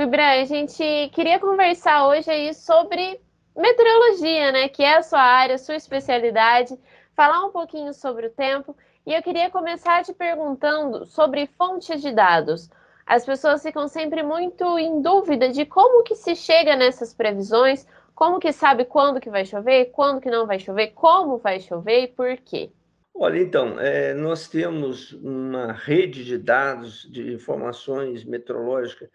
Ibra, a gente queria conversar hoje aí sobre meteorologia, né? Que é a sua área, a sua especialidade, falar um pouquinho sobre o tempo. E eu queria começar te perguntando sobre fontes de dados. As pessoas ficam sempre muito em dúvida de como que se chega nessas previsões, como que sabe quando que vai chover, quando que não vai chover, como vai chover e por quê. Olha, então, é, nós temos uma rede de dados de informações meteorológicas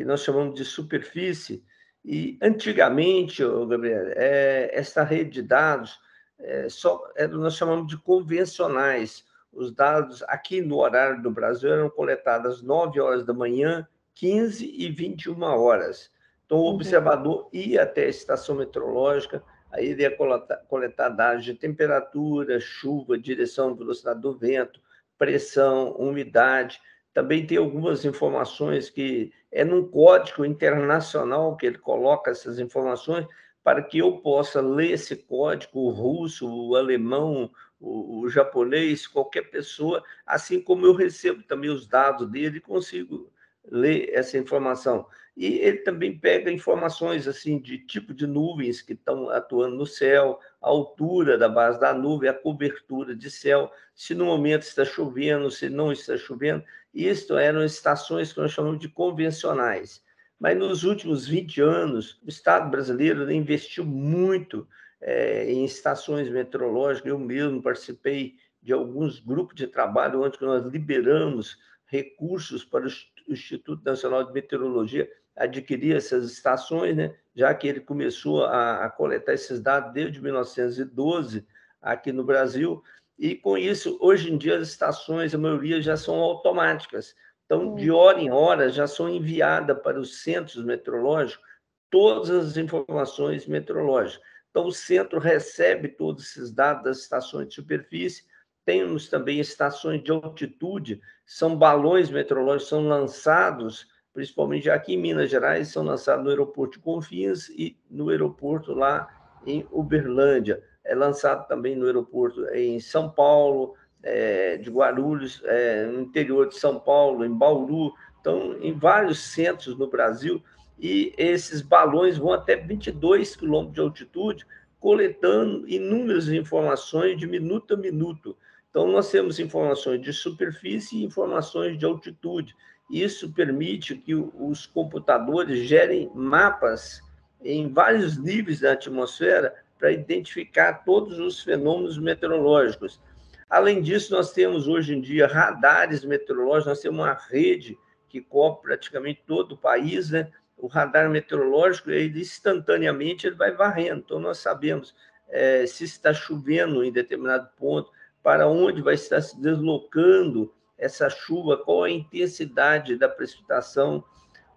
que nós chamamos de superfície, e antigamente, Gabriel, é, essa rede de dados é, só, é, nós chamamos de convencionais. Os dados aqui no horário do Brasil eram coletados às 9 horas da manhã, 15 e 21 horas. Então, o uhum. observador ia até a estação meteorológica, aí ele ia coletar, coletar dados de temperatura, chuva, direção, velocidade do vento, pressão, umidade. Também tem algumas informações que é num código internacional que ele coloca essas informações para que eu possa ler esse código, o russo, o alemão, o, o japonês, qualquer pessoa, assim como eu recebo também os dados dele e consigo ler essa informação. E ele também pega informações assim de tipo de nuvens que estão atuando no céu, a altura da base da nuvem, a cobertura de céu, se no momento está chovendo, se não está chovendo. Isto eram estações que nós chamamos de convencionais. Mas nos últimos 20 anos, o Estado brasileiro investiu muito é, em estações meteorológicas. Eu mesmo participei de alguns grupos de trabalho onde nós liberamos recursos para o Instituto Nacional de Meteorologia adquirir essas estações, né? já que ele começou a, a coletar esses dados desde 1912 aqui no Brasil. E com isso, hoje em dia, as estações, a maioria já são automáticas. Então, de hora em hora, já são enviadas para os centros meteorológicos todas as informações meteorológicas. Então, o centro recebe todos esses dados das estações de superfície. Temos também estações de altitude, são balões meteorológicos, são lançados, principalmente aqui em Minas Gerais, são lançados no aeroporto de Confins e no aeroporto lá em Uberlândia. É lançado também no aeroporto em São Paulo, é, de Guarulhos, é, no interior de São Paulo, em Bauru, então, em vários centros no Brasil, e esses balões vão até 22 quilômetros de altitude, coletando inúmeras informações de minuto a minuto. Então, nós temos informações de superfície e informações de altitude. Isso permite que os computadores gerem mapas em vários níveis da atmosfera para identificar todos os fenômenos meteorológicos. Além disso, nós temos hoje em dia radares meteorológicos, nós temos uma rede que cobre praticamente todo o país, né? o radar meteorológico, ele instantaneamente ele vai varrendo. Então, nós sabemos é, se está chovendo em determinado ponto, para onde vai estar se deslocando essa chuva, qual a intensidade da precipitação.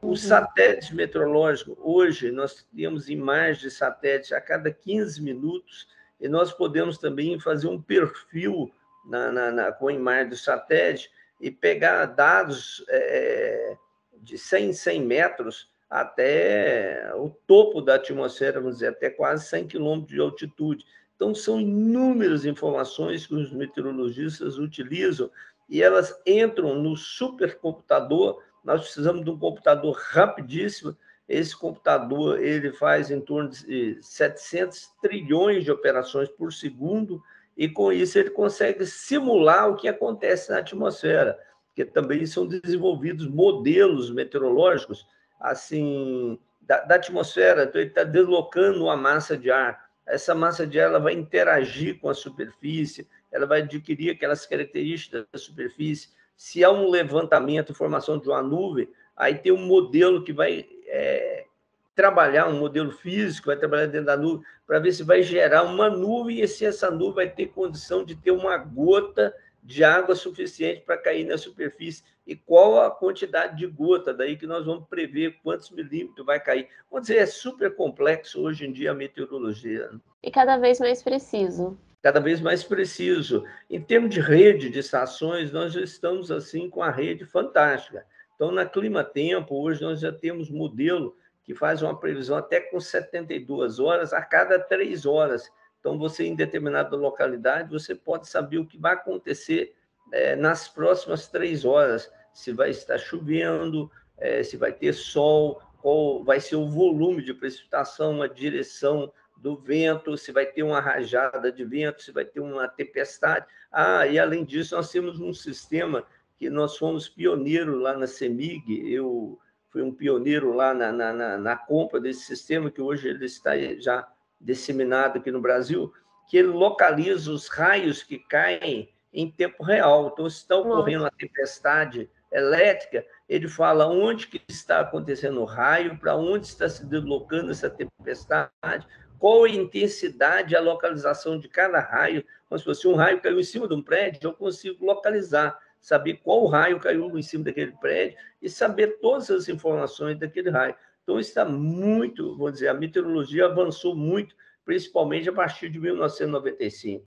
Os uhum. satélites meteorológicos, hoje nós temos imagens de satélites a cada 15 minutos, e nós podemos também fazer um perfil na, na, na com a imagem do satélite e pegar dados é, de 100 100 metros até o topo da atmosfera, vamos dizer, até quase 100 quilômetros de altitude. Então, são inúmeras informações que os meteorologistas utilizam e elas entram no supercomputador. Nós precisamos de um computador rapidíssimo. Esse computador ele faz em torno de 700 trilhões de operações por segundo e com isso ele consegue simular o que acontece na atmosfera, porque também são desenvolvidos modelos meteorológicos assim da, da atmosfera, então ele está deslocando uma massa de ar. Essa massa de ar ela vai interagir com a superfície, ela vai adquirir aquelas características da superfície. Se há um levantamento, formação de uma nuvem, aí tem um modelo que vai é, trabalhar, um modelo físico, vai trabalhar dentro da nuvem, para ver se vai gerar uma nuvem e se essa nuvem vai ter condição de ter uma gota de água suficiente para cair na superfície e qual a quantidade de gota, daí que nós vamos prever quantos milímetros vai cair. Vamos dizer, é super complexo hoje em dia a meteorologia. Né? E cada vez mais preciso. Cada vez mais preciso. Em termos de rede de estações, nós já estamos assim com a rede fantástica. Então, na Clima Tempo, hoje nós já temos modelo que faz uma previsão até com 72 horas a cada três horas. Então, você, em determinada localidade, você pode saber o que vai acontecer é, nas próximas três horas, se vai estar chovendo, é, se vai ter sol, qual vai ser o volume de precipitação, a direção do vento, se vai ter uma rajada de vento, se vai ter uma tempestade. Ah, e além disso, nós temos um sistema que nós fomos pioneiros lá na CEMIG, eu fui um pioneiro lá na, na, na, compra desse sistema, que hoje ele está já disseminado aqui no Brasil, que ele localiza os raios que caem em tempo real. Então, se está ocorrendo uma tempestade elétrica, ele fala onde que está acontecendo o raio, para onde está se deslocando essa tempestade, qual a intensidade, a localização de cada raio. Como se fosse um raio caiu em cima de um prédio, eu consigo localizar saber qual raio caiu em cima daquele prédio e saber todas as informações daquele raio. Então, está muito, vou dizer, a meteorologia avançou muito, principalmente a partir de 1995.